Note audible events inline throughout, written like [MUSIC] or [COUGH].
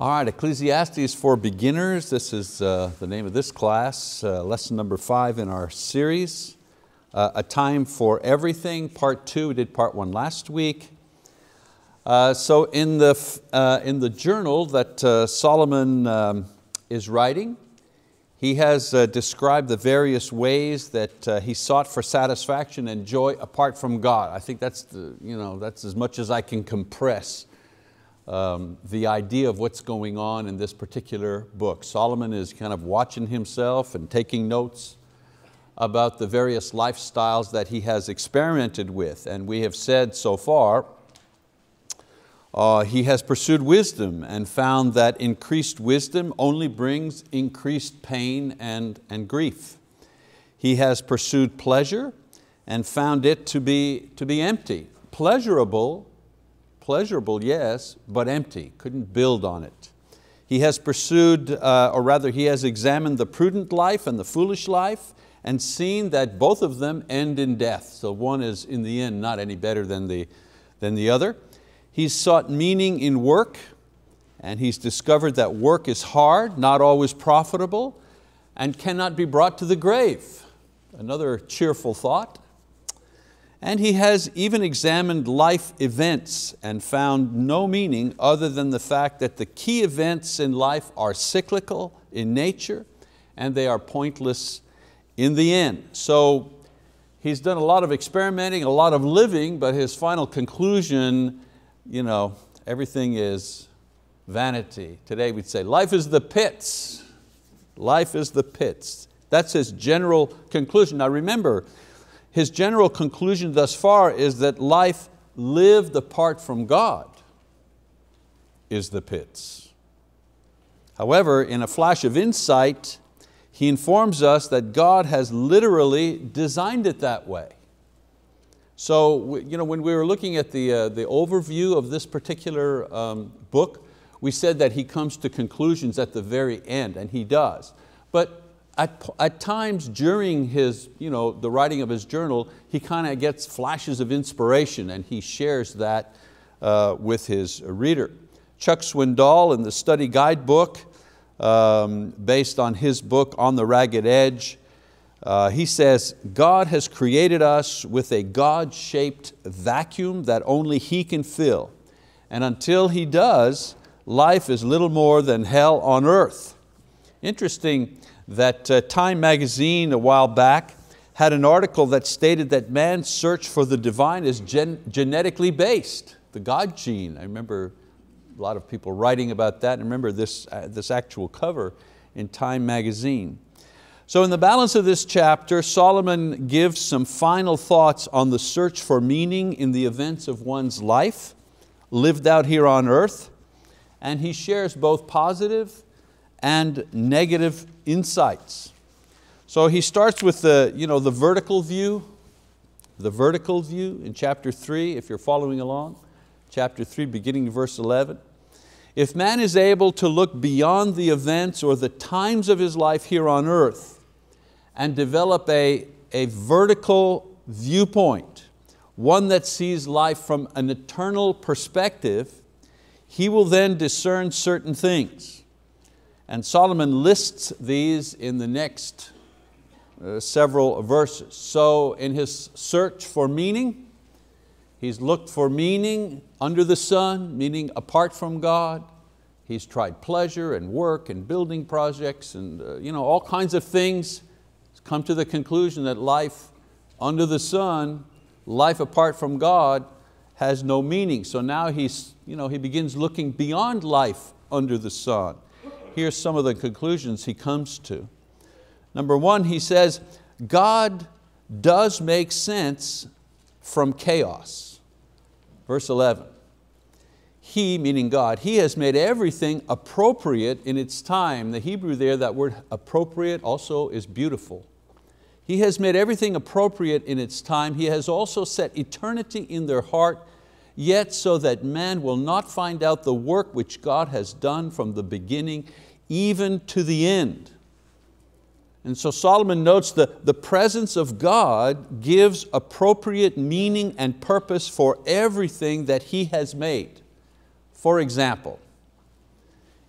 All right, Ecclesiastes for Beginners. This is uh, the name of this class, uh, lesson number five in our series. Uh, a Time for Everything, part two. We did part one last week. Uh, so in the, uh, in the journal that uh, Solomon um, is writing, he has described the various ways that he sought for satisfaction and joy apart from God. I think that's, the, you know, that's as much as I can compress um, the idea of what's going on in this particular book. Solomon is kind of watching himself and taking notes about the various lifestyles that he has experimented with. And we have said so far, uh, he has pursued wisdom and found that increased wisdom only brings increased pain and, and grief. He has pursued pleasure and found it to be, to be empty, pleasurable pleasurable, yes, but empty, couldn't build on it. He has pursued, uh, or rather he has examined the prudent life and the foolish life and seen that both of them end in death. So one is in the end not any better than the, than the other. He's sought meaning in work and he's discovered that work is hard, not always profitable, and cannot be brought to the grave. Another cheerful thought. And he has even examined life events and found no meaning other than the fact that the key events in life are cyclical in nature and they are pointless in the end. So he's done a lot of experimenting, a lot of living, but his final conclusion, you know, everything is vanity. Today we'd say life is the pits. Life is the pits. That's his general conclusion. Now remember, his general conclusion thus far is that life lived apart from God is the pits. However, in a flash of insight, he informs us that God has literally designed it that way. So you know, when we were looking at the, uh, the overview of this particular um, book, we said that he comes to conclusions at the very end, and he does. But at, at times during his, you know, the writing of his journal, he kind of gets flashes of inspiration and he shares that uh, with his reader. Chuck Swindoll in the study guidebook, um, based on his book, On the Ragged Edge, uh, he says, God has created us with a God-shaped vacuum that only He can fill. And until He does, life is little more than hell on earth. Interesting, that uh, Time magazine a while back had an article that stated that man's search for the divine is gen genetically based, the God gene. I remember a lot of people writing about that I remember this, uh, this actual cover in Time magazine. So in the balance of this chapter, Solomon gives some final thoughts on the search for meaning in the events of one's life, lived out here on earth, and he shares both positive and negative insights. So he starts with the, you know, the vertical view, the vertical view in chapter three, if you're following along, chapter three, beginning verse 11. If man is able to look beyond the events or the times of his life here on earth and develop a, a vertical viewpoint, one that sees life from an eternal perspective, he will then discern certain things. And Solomon lists these in the next uh, several verses. So in his search for meaning, he's looked for meaning under the sun, meaning apart from God. He's tried pleasure and work and building projects and uh, you know, all kinds of things. He's come to the conclusion that life under the sun, life apart from God, has no meaning. So now he's, you know, he begins looking beyond life under the sun here's some of the conclusions he comes to. Number one, he says, God does make sense from chaos. Verse 11, He, meaning God, He has made everything appropriate in its time. The Hebrew there, that word appropriate also is beautiful. He has made everything appropriate in its time. He has also set eternity in their heart yet so that man will not find out the work which God has done from the beginning even to the end. And so Solomon notes that the presence of God gives appropriate meaning and purpose for everything that He has made. For example,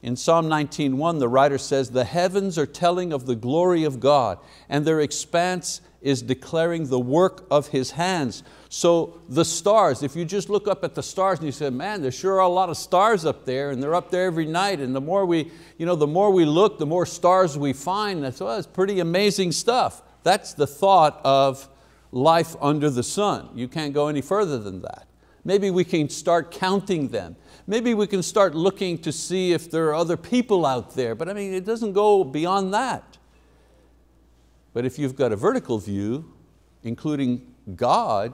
In Psalm 19.1, the writer says, the heavens are telling of the glory of God, and their expanse is declaring the work of His hands. So the stars, if you just look up at the stars and you say, man, there sure are a lot of stars up there, and they're up there every night, and the more we, you know, the more we look, the more stars we find. That's, well, that's pretty amazing stuff. That's the thought of life under the sun. You can't go any further than that. Maybe we can start counting them. Maybe we can start looking to see if there are other people out there, but I mean, it doesn't go beyond that. But if you've got a vertical view, including God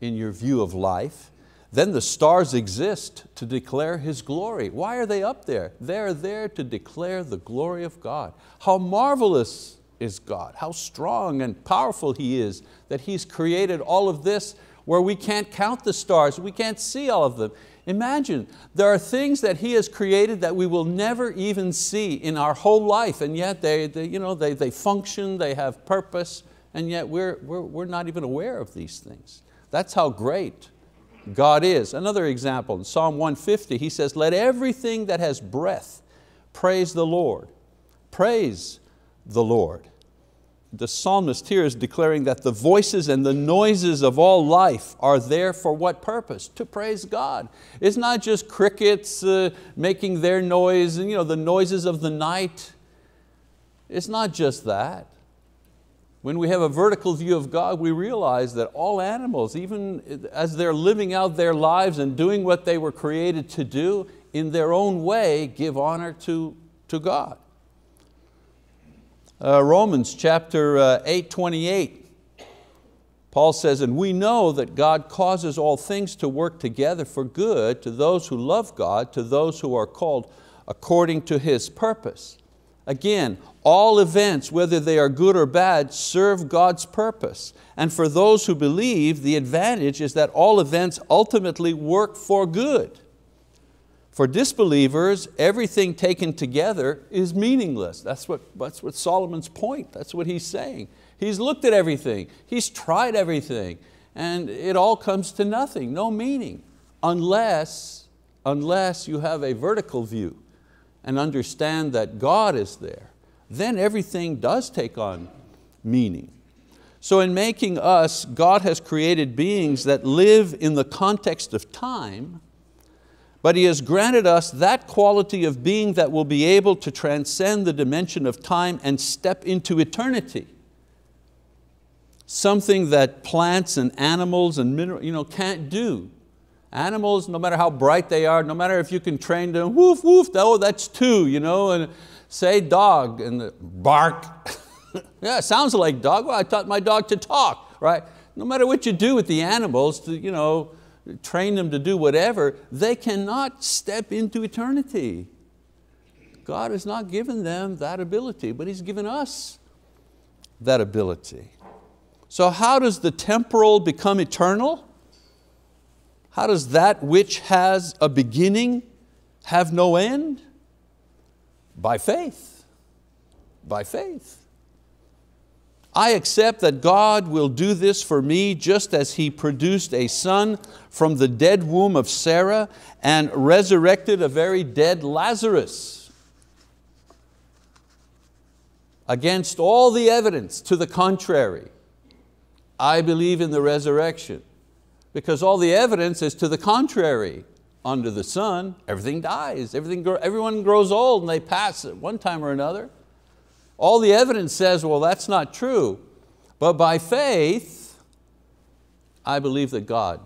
in your view of life, then the stars exist to declare His glory. Why are they up there? They're there to declare the glory of God. How marvelous is God, how strong and powerful He is that He's created all of this where we can't count the stars, we can't see all of them. Imagine, there are things that He has created that we will never even see in our whole life, and yet they, they, you know, they, they function, they have purpose, and yet we're, we're, we're not even aware of these things. That's how great God is. Another example, in Psalm 150, he says, let everything that has breath praise the Lord. Praise the Lord the psalmist here is declaring that the voices and the noises of all life are there for what purpose? To praise God. It's not just crickets uh, making their noise, and you know, the noises of the night. It's not just that. When we have a vertical view of God, we realize that all animals, even as they're living out their lives and doing what they were created to do, in their own way, give honor to, to God. Uh, Romans chapter uh, 8, 28. Paul says, and we know that God causes all things to work together for good to those who love God, to those who are called according to His purpose. Again, all events, whether they are good or bad, serve God's purpose. And for those who believe, the advantage is that all events ultimately work for good. For disbelievers, everything taken together is meaningless. That's what, that's what Solomon's point, that's what he's saying. He's looked at everything, he's tried everything, and it all comes to nothing, no meaning, unless, unless you have a vertical view and understand that God is there. Then everything does take on meaning. So in making us, God has created beings that live in the context of time but He has granted us that quality of being that will be able to transcend the dimension of time and step into eternity. Something that plants and animals and minerals you know, can't do. Animals, no matter how bright they are, no matter if you can train them, woof, woof, oh, that's two, you know, and say dog and bark. [LAUGHS] yeah, sounds like dog. Well, I taught my dog to talk, right? No matter what you do with the animals, to, you know, train them to do whatever, they cannot step into eternity. God has not given them that ability, but He's given us that ability. So how does the temporal become eternal? How does that which has a beginning have no end? By faith, by faith. I accept that God will do this for me just as He produced a son from the dead womb of Sarah and resurrected a very dead Lazarus. Against all the evidence to the contrary, I believe in the resurrection because all the evidence is to the contrary. Under the sun, everything dies, everything, everyone grows old and they pass at one time or another. All the evidence says, well, that's not true. But by faith, I believe that God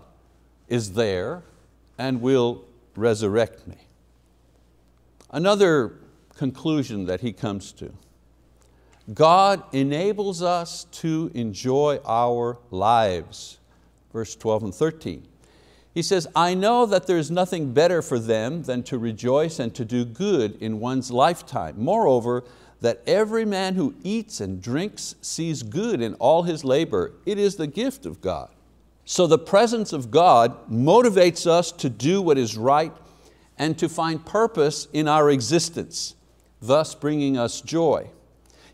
is there and will resurrect me. Another conclusion that he comes to, God enables us to enjoy our lives. Verse 12 and 13. He says, I know that there is nothing better for them than to rejoice and to do good in one's lifetime. Moreover, that every man who eats and drinks sees good in all his labor. It is the gift of God. So the presence of God motivates us to do what is right and to find purpose in our existence, thus bringing us joy.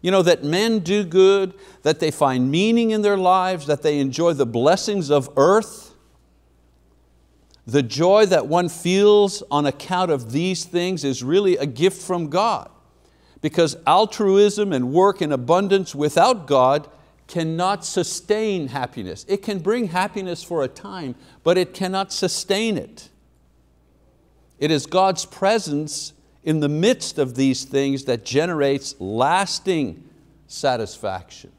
You know, that men do good, that they find meaning in their lives, that they enjoy the blessings of earth. The joy that one feels on account of these things is really a gift from God because altruism and work in abundance without God cannot sustain happiness. It can bring happiness for a time, but it cannot sustain it. It is God's presence in the midst of these things that generates lasting satisfaction.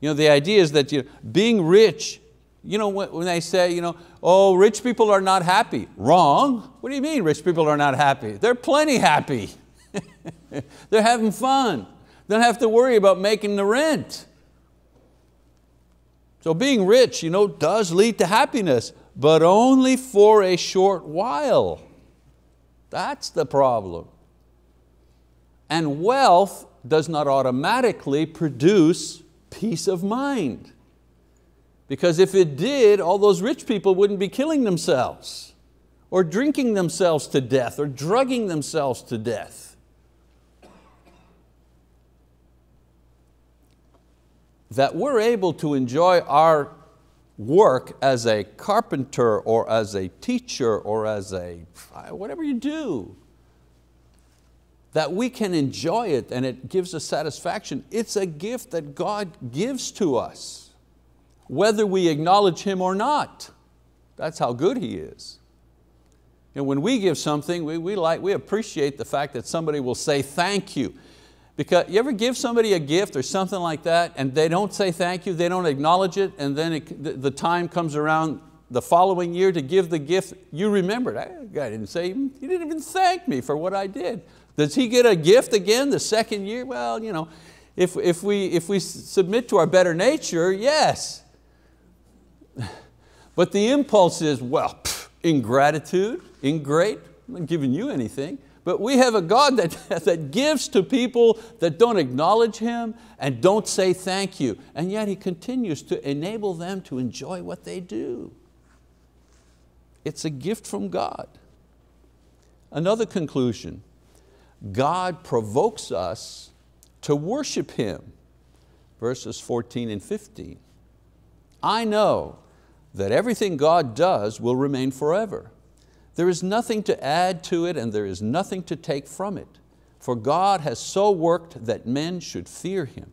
You know, the idea is that you know, being rich you know, when they say, you know, oh, rich people are not happy. Wrong. What do you mean rich people are not happy? They're plenty happy. [LAUGHS] They're having fun. They don't have to worry about making the rent. So being rich you know, does lead to happiness, but only for a short while. That's the problem. And wealth does not automatically produce peace of mind. Because if it did, all those rich people wouldn't be killing themselves or drinking themselves to death or drugging themselves to death. That we're able to enjoy our work as a carpenter or as a teacher or as a, whatever you do, that we can enjoy it and it gives us satisfaction. It's a gift that God gives to us whether we acknowledge Him or not. That's how good He is. And when we give something, we, we, like, we appreciate the fact that somebody will say thank you. Because you ever give somebody a gift or something like that and they don't say thank you, they don't acknowledge it, and then it, the, time comes around the following year to give the gift, you remembered, I, I didn't say, he didn't even thank me for what I did. Does he get a gift again the second year? Well, you know, if, if, we, if we submit to our better nature, yes. But the impulse is, well, pff, ingratitude, ingrate, I'm not giving you anything. But we have a God that, [LAUGHS] that gives to people that don't acknowledge Him and don't say thank you. And yet He continues to enable them to enjoy what they do. It's a gift from God. Another conclusion, God provokes us to worship Him. Verses 14 and 15. I know that everything God does will remain forever. There is nothing to add to it and there is nothing to take from it. For God has so worked that men should fear Him.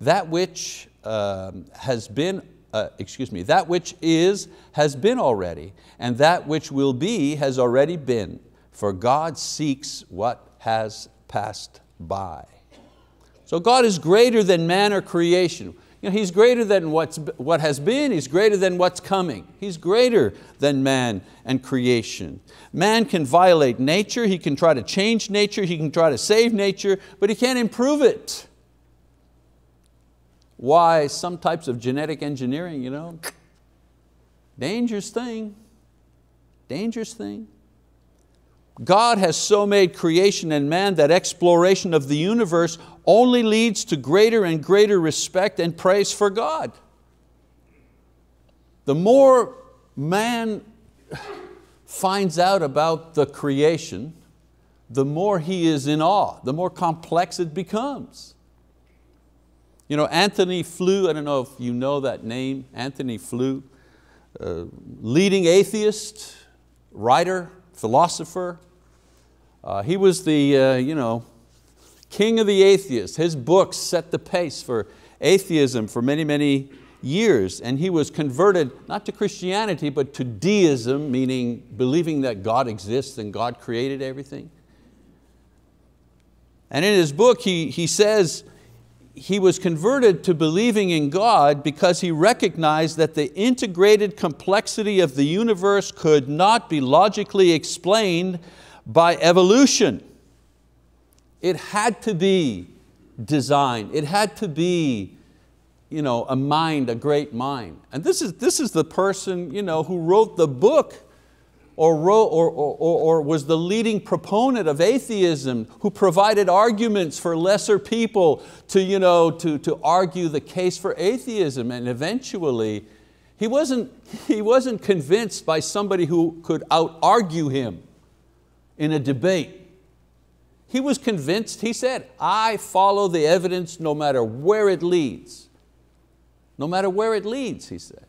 That which um, has been, uh, excuse me, that which is has been already, and that which will be has already been. For God seeks what has passed by. So God is greater than man or creation. You know, he's greater than what's, what has been, He's greater than what's coming. He's greater than man and creation. Man can violate nature, he can try to change nature, he can try to save nature, but he can't improve it. Why some types of genetic engineering, you know, dangerous thing, dangerous thing. God has so made creation and man that exploration of the universe only leads to greater and greater respect and praise for God. The more man finds out about the creation, the more he is in awe, the more complex it becomes. You know, Antony Flew, I don't know if you know that name, Antony Flew, uh, leading atheist, writer, philosopher. Uh, he was the uh, you know, king of the atheists. His books set the pace for atheism for many, many years. And he was converted not to Christianity, but to deism, meaning believing that God exists and God created everything. And in his book, he, he says, he was converted to believing in God because he recognized that the integrated complexity of the universe could not be logically explained by evolution. It had to be designed. It had to be you know, a mind, a great mind. And this is, this is the person you know, who wrote the book or, wrote, or, or, or was the leading proponent of atheism, who provided arguments for lesser people to, you know, to, to argue the case for atheism. And eventually, he wasn't, he wasn't convinced by somebody who could out-argue him in a debate. He was convinced, he said, I follow the evidence no matter where it leads. No matter where it leads, he said.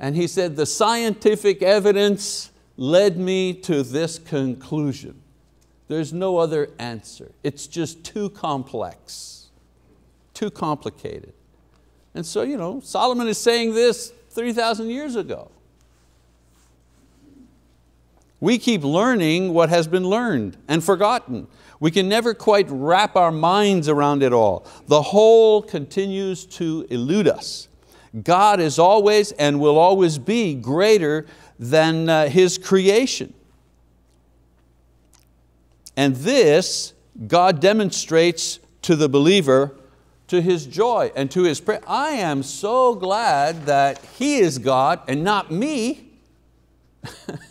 And he said, the scientific evidence led me to this conclusion. There's no other answer. It's just too complex, too complicated. And so you know, Solomon is saying this 3,000 years ago. We keep learning what has been learned and forgotten. We can never quite wrap our minds around it all. The whole continues to elude us. God is always and will always be greater than uh, His creation. And this God demonstrates to the believer to His joy and to His prayer. I am so glad that He is God and not me. [LAUGHS]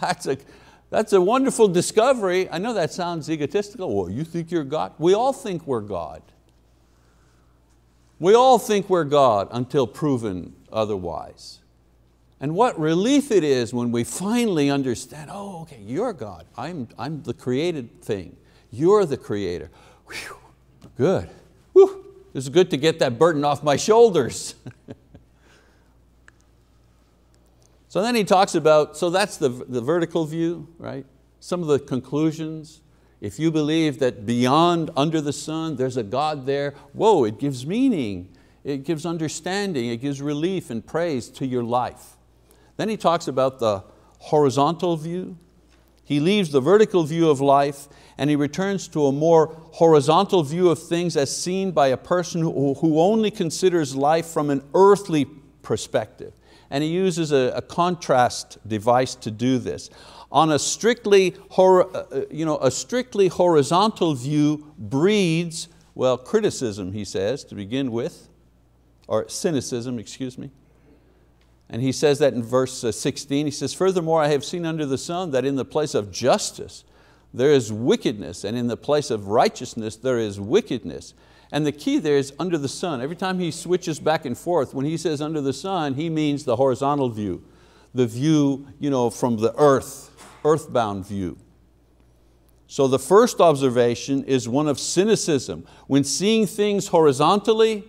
that's, a, that's a wonderful discovery. I know that sounds egotistical. Well, you think you're God? We all think we're God. We all think we're God until proven otherwise. And what relief it is when we finally understand, oh, okay, you're God. I'm, I'm the created thing. You're the creator. Whew, good. Whew, it's good to get that burden off my shoulders. [LAUGHS] so then he talks about, so that's the, the vertical view, right? Some of the conclusions. If you believe that beyond, under the sun, there's a God there, whoa, it gives meaning, it gives understanding, it gives relief and praise to your life. Then he talks about the horizontal view. He leaves the vertical view of life and he returns to a more horizontal view of things as seen by a person who, who only considers life from an earthly perspective. And he uses a, a contrast device to do this. On a strictly, uh, uh, you know, a strictly horizontal view breeds, well, criticism, he says, to begin with, or cynicism, excuse me. And he says that in verse uh, 16, he says, furthermore, I have seen under the sun that in the place of justice there is wickedness, and in the place of righteousness there is wickedness. And the key there is under the sun. Every time he switches back and forth, when he says under the sun, he means the horizontal view, the view you know, from the earth, earthbound view. So the first observation is one of cynicism. When seeing things horizontally,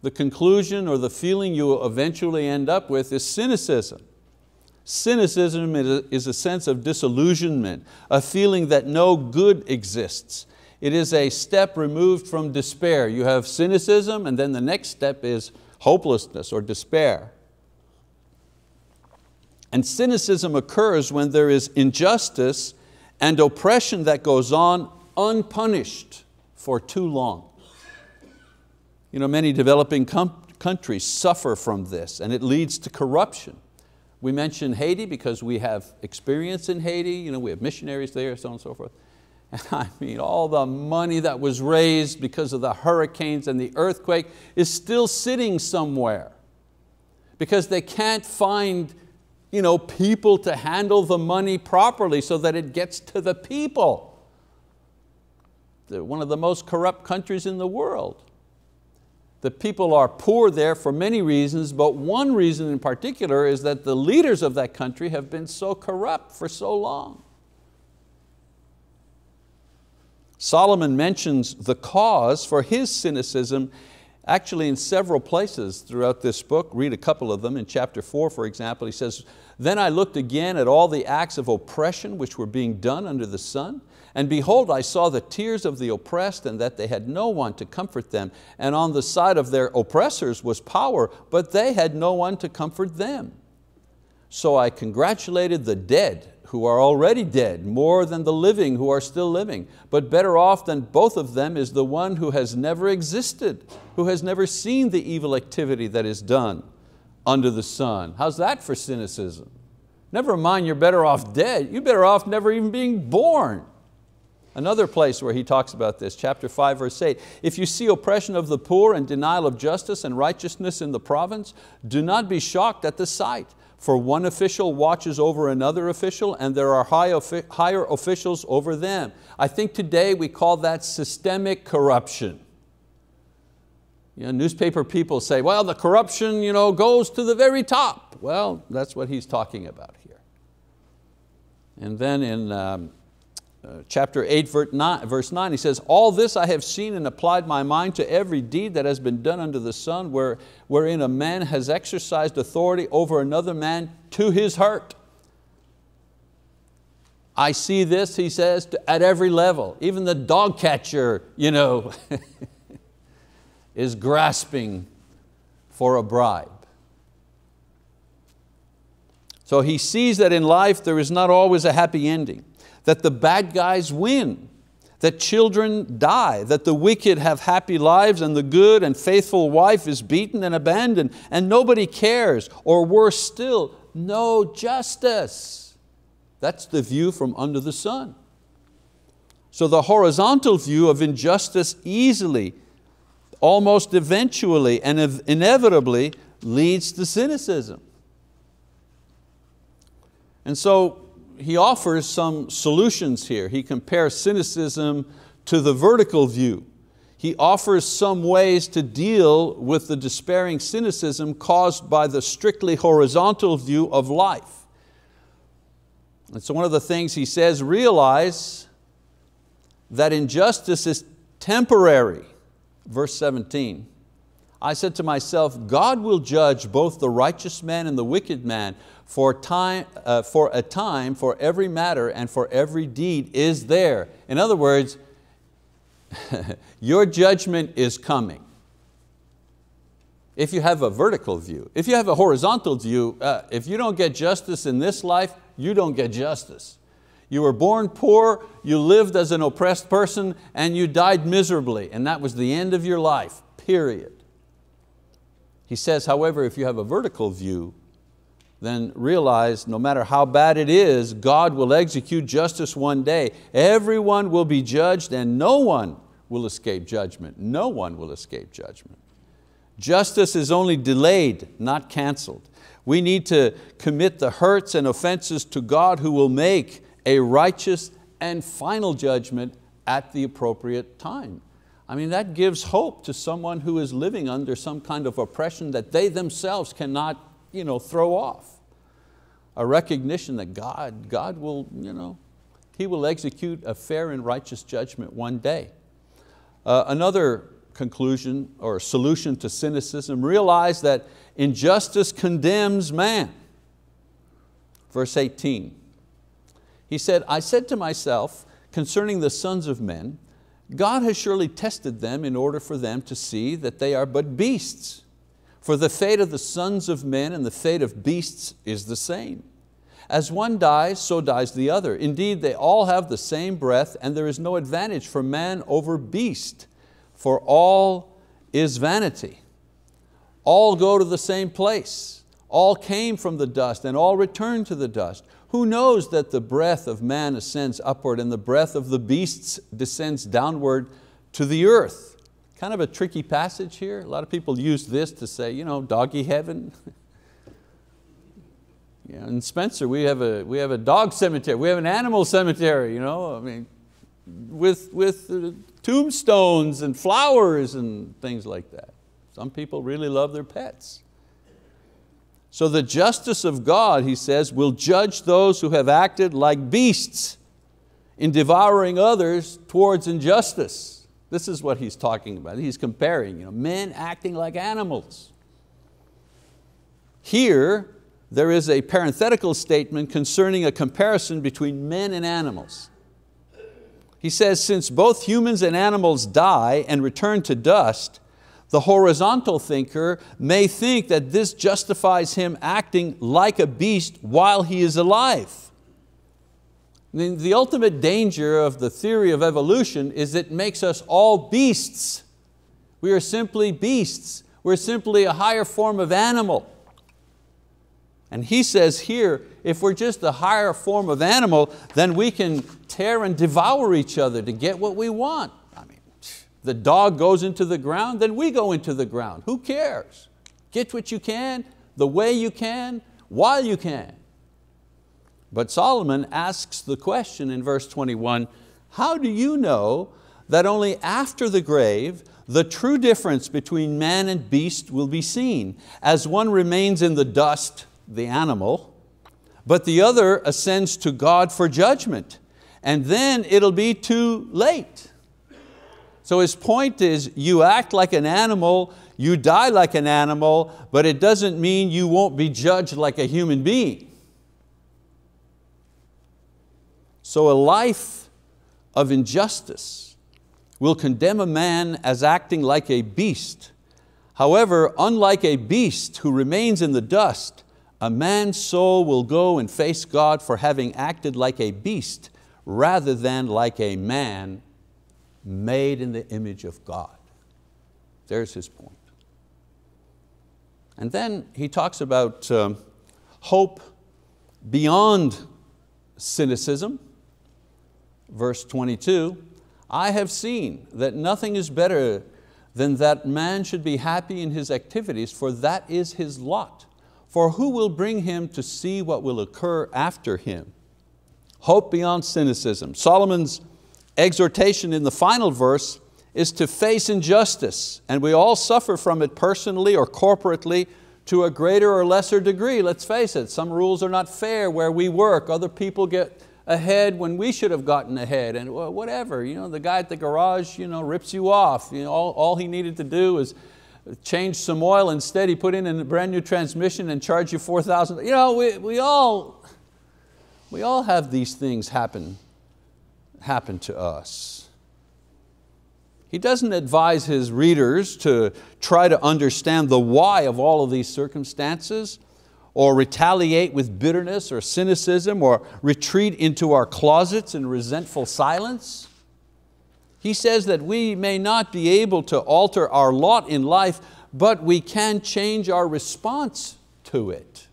the conclusion or the feeling you eventually end up with is cynicism. Cynicism is a sense of disillusionment, a feeling that no good exists. It is a step removed from despair. You have cynicism and then the next step is hopelessness or despair. And cynicism occurs when there is injustice and oppression that goes on unpunished for too long. You know, many developing countries suffer from this and it leads to corruption. We mention Haiti because we have experience in Haiti, you know, we have missionaries there, so on and so forth. And [LAUGHS] I mean, all the money that was raised because of the hurricanes and the earthquake is still sitting somewhere because they can't find you know, people to handle the money properly so that it gets to the people. They're one of the most corrupt countries in the world. The people are poor there for many reasons, but one reason in particular is that the leaders of that country have been so corrupt for so long. Solomon mentions the cause for his cynicism actually in several places throughout this book. Read a couple of them. In chapter four, for example, he says, Then I looked again at all the acts of oppression which were being done under the sun, and behold, I saw the tears of the oppressed and that they had no one to comfort them. And on the side of their oppressors was power, but they had no one to comfort them. So I congratulated the dead who are already dead, more than the living who are still living. But better off than both of them is the one who has never existed, who has never seen the evil activity that is done under the sun. How's that for cynicism? Never mind you're better off dead, you're better off never even being born. Another place where he talks about this, chapter 5, verse 8. If you see oppression of the poor and denial of justice and righteousness in the province, do not be shocked at the sight. For one official watches over another official and there are higher officials over them. I think today we call that systemic corruption. You know, newspaper people say, well, the corruption you know, goes to the very top. Well, that's what he's talking about here. And then in um, chapter 8, verse 9, verse 9, he says, All this I have seen and applied my mind to every deed that has been done under the sun, where, wherein a man has exercised authority over another man to his hurt. I see this, he says, at every level. Even the dog catcher you know, [LAUGHS] is grasping for a bribe. So he sees that in life there is not always a happy ending that the bad guys win, that children die, that the wicked have happy lives and the good and faithful wife is beaten and abandoned and nobody cares, or worse still, no justice. That's the view from under the sun. So the horizontal view of injustice easily, almost eventually and inevitably leads to cynicism. And so he offers some solutions here. He compares cynicism to the vertical view. He offers some ways to deal with the despairing cynicism caused by the strictly horizontal view of life. And so one of the things he says, realize that injustice is temporary. Verse 17, I said to myself, God will judge both the righteous man and the wicked man, for, time, uh, for a time for every matter and for every deed is there. In other words, [LAUGHS] your judgment is coming. If you have a vertical view, if you have a horizontal view, uh, if you don't get justice in this life, you don't get justice. You were born poor, you lived as an oppressed person, and you died miserably, and that was the end of your life, period. He says, however, if you have a vertical view, then realize no matter how bad it is, God will execute justice one day. Everyone will be judged and no one will escape judgment. No one will escape judgment. Justice is only delayed, not canceled. We need to commit the hurts and offenses to God who will make a righteous and final judgment at the appropriate time. I mean, that gives hope to someone who is living under some kind of oppression that they themselves cannot you know, throw off. A recognition that God, God will, you know, He will execute a fair and righteous judgment one day. Uh, another conclusion or solution to cynicism, realize that injustice condemns man. Verse 18, he said, I said to myself concerning the sons of men, God has surely tested them in order for them to see that they are but beasts for the fate of the sons of men and the fate of beasts is the same. As one dies, so dies the other. Indeed, they all have the same breath and there is no advantage for man over beast, for all is vanity. All go to the same place. All came from the dust and all return to the dust. Who knows that the breath of man ascends upward and the breath of the beasts descends downward to the earth? Kind of a tricky passage here. A lot of people use this to say, you know, doggy heaven. [LAUGHS] yeah, in Spencer, we have, a, we have a dog cemetery, we have an animal cemetery, you know, I mean, with, with uh, tombstones and flowers and things like that. Some people really love their pets. So the justice of God, he says, will judge those who have acted like beasts in devouring others towards injustice. This is what he's talking about. He's comparing you know, men acting like animals. Here, there is a parenthetical statement concerning a comparison between men and animals. He says, since both humans and animals die and return to dust, the horizontal thinker may think that this justifies him acting like a beast while he is alive. The ultimate danger of the theory of evolution is it makes us all beasts. We are simply beasts. We're simply a higher form of animal. And he says here, if we're just a higher form of animal, then we can tear and devour each other to get what we want. The dog goes into the ground, then we go into the ground. Who cares? Get what you can, the way you can, while you can. But Solomon asks the question in verse 21, how do you know that only after the grave the true difference between man and beast will be seen, as one remains in the dust, the animal, but the other ascends to God for judgment. and then it'll be too late. So his point is you act like an animal, you die like an animal, but it doesn't mean you won't be judged like a human being. So a life of injustice will condemn a man as acting like a beast. However, unlike a beast who remains in the dust, a man's soul will go and face God for having acted like a beast rather than like a man made in the image of God. There's his point. And then he talks about um, hope beyond cynicism. Verse 22, I have seen that nothing is better than that man should be happy in his activities, for that is his lot. For who will bring him to see what will occur after him? Hope beyond cynicism. Solomon's exhortation in the final verse is to face injustice, and we all suffer from it personally or corporately to a greater or lesser degree. Let's face it, some rules are not fair where we work. Other people get ahead when we should have gotten ahead and whatever. You know, the guy at the garage you know, rips you off. You know, all, all he needed to do was change some oil. Instead, he put in a brand new transmission and charged you 4,000. You know, we, we, all, we all have these things happen, happen to us. He doesn't advise his readers to try to understand the why of all of these circumstances or retaliate with bitterness or cynicism or retreat into our closets in resentful silence. He says that we may not be able to alter our lot in life, but we can change our response to it.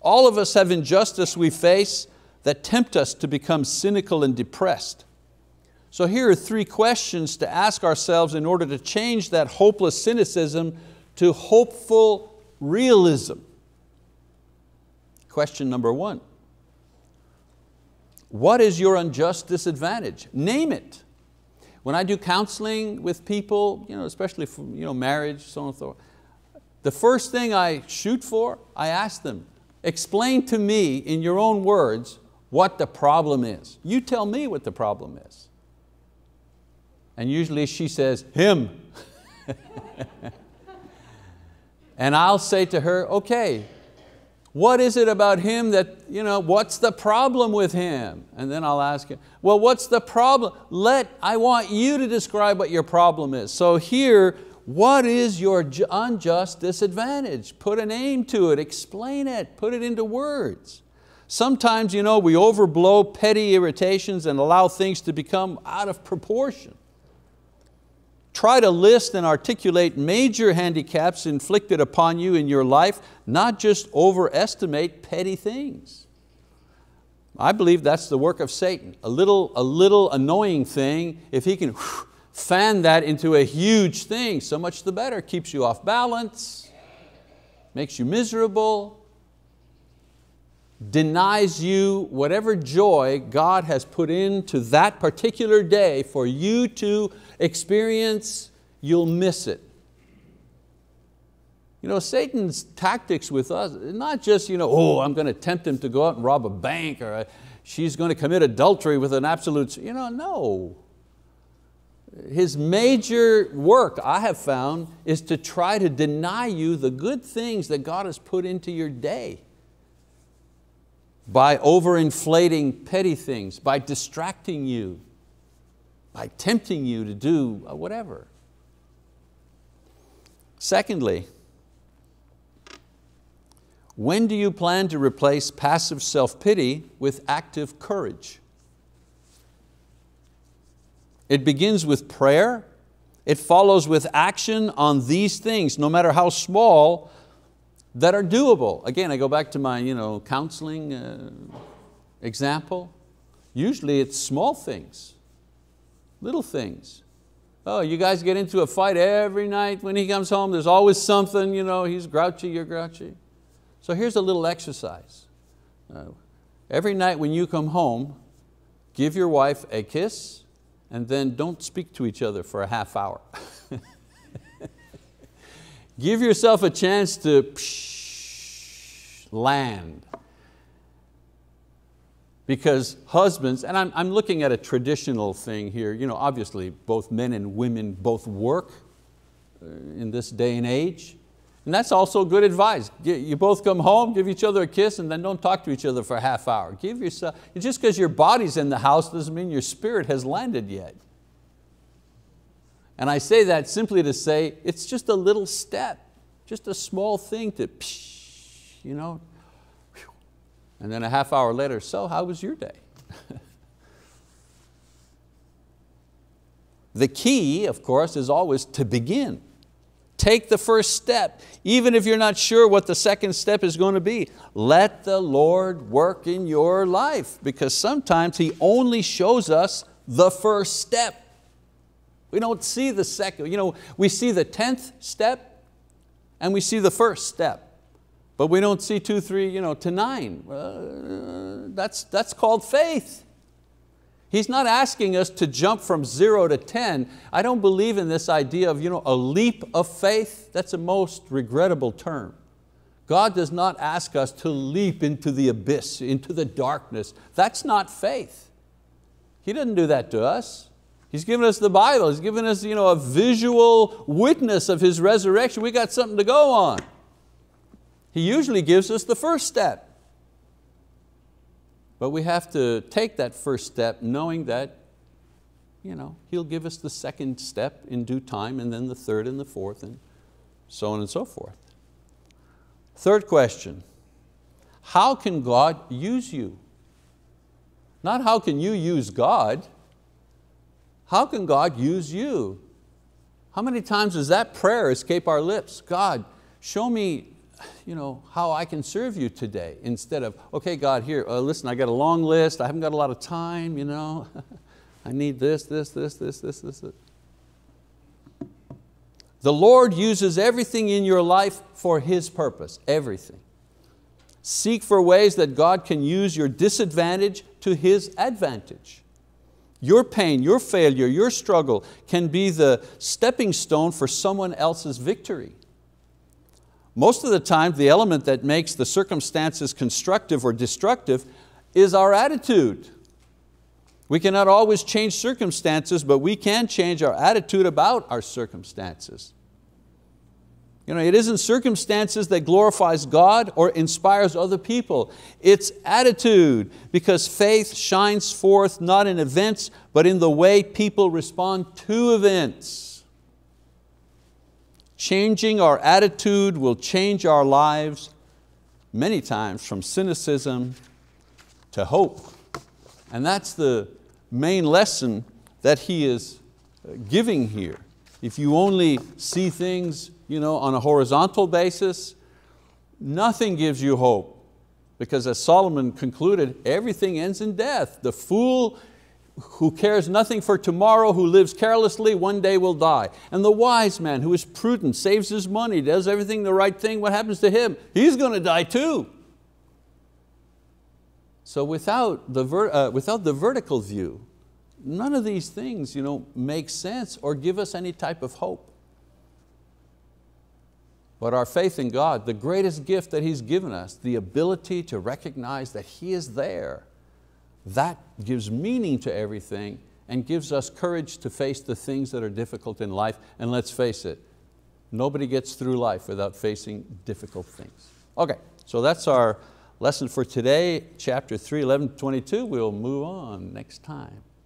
All of us have injustice we face that tempt us to become cynical and depressed. So here are three questions to ask ourselves in order to change that hopeless cynicism to hopeful realism. Question number one, what is your unjust disadvantage? Name it. When I do counseling with people, you know, especially for you know, marriage, so on and so forth, the first thing I shoot for, I ask them, explain to me in your own words what the problem is. You tell me what the problem is. And usually she says, him. [LAUGHS] and I'll say to her, okay, what is it about him that, you know, what's the problem with him? And then I'll ask him, well, what's the problem? Let, I want you to describe what your problem is. So here, what is your unjust disadvantage? Put a name to it, explain it, put it into words. Sometimes you know, we overblow petty irritations and allow things to become out of proportion. Try to list and articulate major handicaps inflicted upon you in your life, not just overestimate petty things. I believe that's the work of Satan. A little, a little annoying thing, if he can [SIGHS] fan that into a huge thing, so much the better. Keeps you off balance, makes you miserable, denies you whatever joy God has put into that particular day for you to experience, you'll miss it. You know, Satan's tactics with us, not just, you know, oh, I'm going to tempt him to go out and rob a bank or uh, she's going to commit adultery with an absolute, you know, no. His major work, I have found, is to try to deny you the good things that God has put into your day by overinflating petty things, by distracting you, by tempting you to do uh, whatever. Secondly, when do you plan to replace passive self-pity with active courage? It begins with prayer, it follows with action on these things, no matter how small, that are doable. Again, I go back to my you know, counseling uh, example. Usually it's small things, little things. Oh, you guys get into a fight every night when he comes home. There's always something, you know, he's grouchy, you're grouchy. So here's a little exercise. Uh, every night when you come home, give your wife a kiss and then don't speak to each other for a half hour. [LAUGHS] Give yourself a chance to land. Because husbands, and I'm, I'm looking at a traditional thing here, you know, obviously both men and women both work uh, in this day and age. And that's also good advice. You both come home, give each other a kiss, and then don't talk to each other for a half hour. Give yourself, just because your body's in the house doesn't mean your spirit has landed yet. And I say that simply to say, it's just a little step, just a small thing to, you know, and then a half hour later, so how was your day? [LAUGHS] the key, of course, is always to begin. Take the first step, even if you're not sure what the second step is going to be. Let the Lord work in your life because sometimes He only shows us the first step. We don't see the second, you know, we see the 10th step and we see the first step. But we don't see two, three, you know, to nine. Uh, that's, that's called faith. He's not asking us to jump from zero to 10. I don't believe in this idea of you know, a leap of faith. That's a most regrettable term. God does not ask us to leap into the abyss, into the darkness. That's not faith. He didn't do that to us. He's given us the Bible. He's given us you know, a visual witness of His resurrection. We got something to go on. He usually gives us the first step. But we have to take that first step knowing that you know, He'll give us the second step in due time and then the third and the fourth and so on and so forth. Third question, how can God use you? Not how can you use God, how can God use you? How many times does that prayer escape our lips? God, show me you know, how I can serve you today instead of, okay God, here, uh, listen, I got a long list, I haven't got a lot of time, you know. [LAUGHS] I need this, this, this, this, this, this. this. The Lord uses everything in your life for His purpose, everything. Seek for ways that God can use your disadvantage to His advantage. Your pain, your failure, your struggle can be the stepping stone for someone else's victory. Most of the time, the element that makes the circumstances constructive or destructive is our attitude. We cannot always change circumstances, but we can change our attitude about our circumstances. You know, it isn't circumstances that glorifies God or inspires other people. It's attitude, because faith shines forth not in events, but in the way people respond to events. Changing our attitude will change our lives many times from cynicism to hope. And that's the main lesson that he is giving here. If you only see things you know, on a horizontal basis, nothing gives you hope. Because as Solomon concluded, everything ends in death. The fool who cares nothing for tomorrow, who lives carelessly, one day will die. And the wise man who is prudent, saves his money, does everything the right thing, what happens to him? He's going to die too. So without the, uh, without the vertical view, none of these things you know, make sense or give us any type of hope. But our faith in God, the greatest gift that He's given us, the ability to recognize that He is there that gives meaning to everything and gives us courage to face the things that are difficult in life. And let's face it, nobody gets through life without facing difficult things. Okay, so that's our lesson for today, chapter 3, 11 22. We'll move on next time.